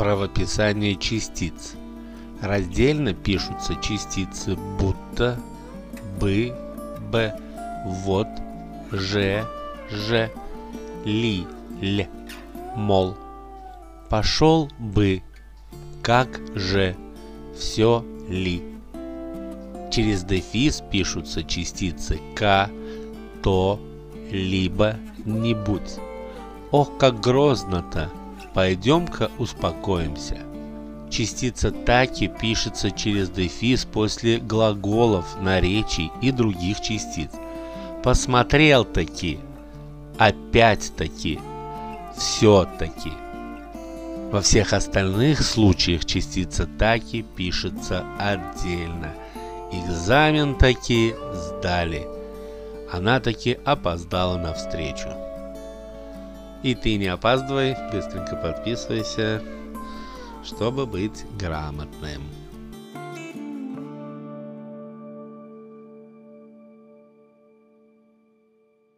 правописание частиц. Раздельно пишутся частицы будто, бы, б, вот, же, же, ли, ль, мол. Пошел бы, как же, все ли. Через дефис пишутся частицы к, то, либо, нибудь. Ох, как грозно-то! Пойдем-ка успокоимся. Частица таки пишется через дефис после глаголов, наречий и других частиц. Посмотрел-таки, опять-таки, все-таки. Во всех остальных случаях частица таки пишется отдельно. Экзамен таки сдали. Она таки опоздала на встречу. И ты не опаздывай, быстренько подписывайся, чтобы быть грамотным.